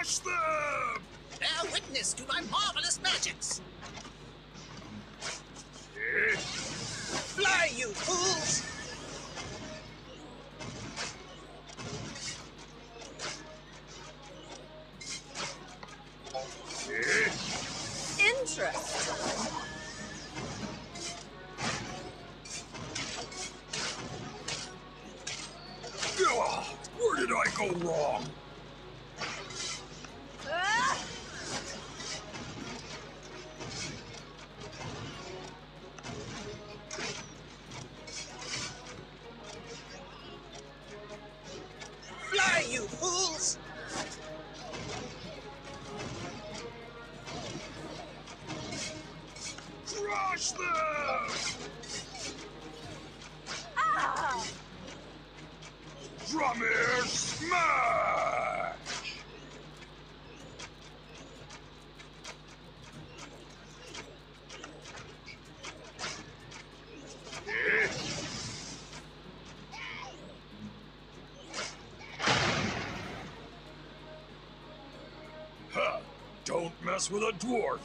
Crush them! Bear witness to my marvelous magics. Fly, you fools! Eh? Interesting. Where did I go wrong? Fly, you fools! Crush them! Ah! Drummer smash! Don't mess with a dwarf.